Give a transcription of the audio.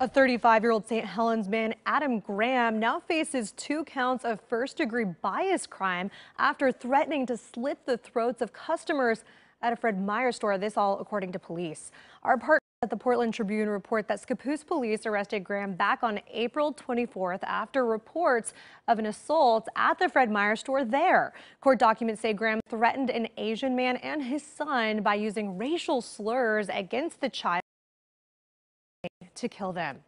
A 35-year-old St. Helens man, Adam Graham, now faces two counts of first-degree bias crime after threatening to slit the throats of customers at a Fred Meyer store. This all according to police. Our partners at the Portland Tribune report that Scappoose police arrested Graham back on April 24th after reports of an assault at the Fred Meyer store there. Court documents say Graham threatened an Asian man and his son by using racial slurs against the child to kill them.